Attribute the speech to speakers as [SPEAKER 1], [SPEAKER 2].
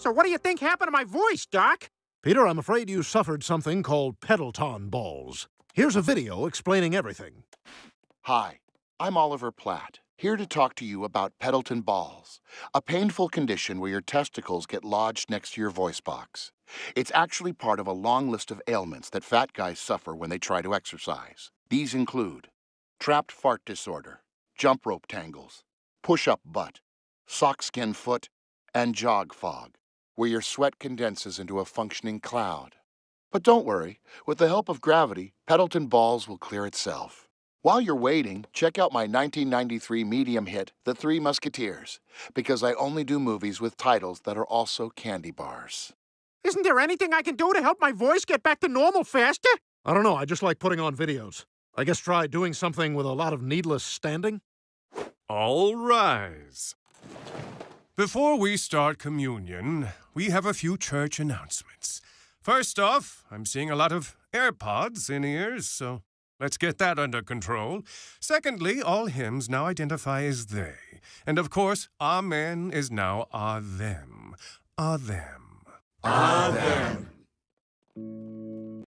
[SPEAKER 1] So what do you think happened to my voice, Doc?
[SPEAKER 2] Peter, I'm afraid you suffered something called Pedalton balls. Here's a video explaining everything.
[SPEAKER 3] Hi, I'm Oliver Platt, here to talk to you about Pedalton balls, a painful condition where your testicles get lodged next to your voice box. It's actually part of a long list of ailments that fat guys suffer when they try to exercise. These include trapped fart disorder, jump rope tangles, push up butt, sock skin foot, and jog fog where your sweat condenses into a functioning cloud. But don't worry, with the help of gravity, Pedalton Balls will clear itself. While you're waiting, check out my 1993 medium hit, The Three Musketeers, because I only do movies with titles that are also candy bars.
[SPEAKER 1] Isn't there anything I can do to help my voice get back to normal faster?
[SPEAKER 2] I don't know, I just like putting on videos. I guess try doing something with a lot of needless standing?
[SPEAKER 4] All rise. Before we start communion, we have a few church announcements. First off, I'm seeing a lot of AirPods in ears, so let's get that under control. Secondly, all hymns now identify as they. And of course, Amen is now a them. A them.
[SPEAKER 5] A them.